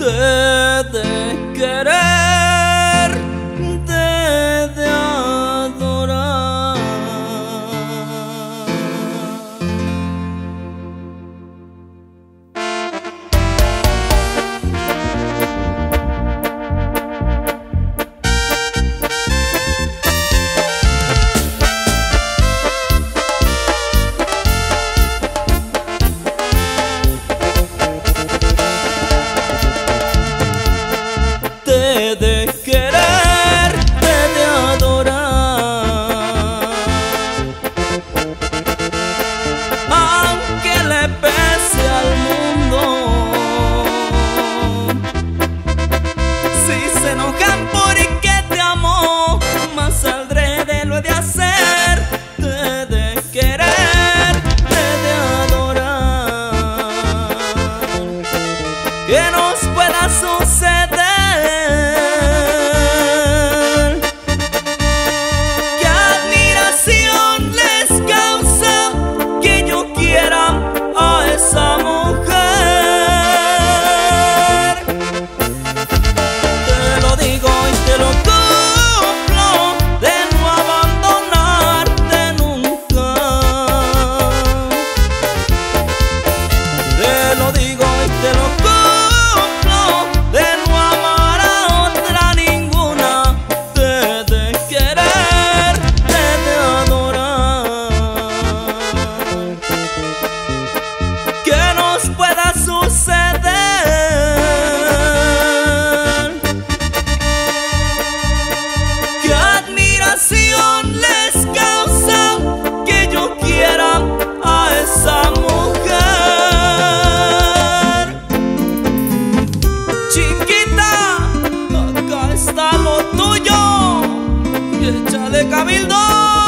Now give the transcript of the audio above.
te de querer. que nos pueda suceder. proceder. Qué admiración les causa que yo quiera a esa mujer. Chiquita, acá está lo tuyo. Y échale cabildo.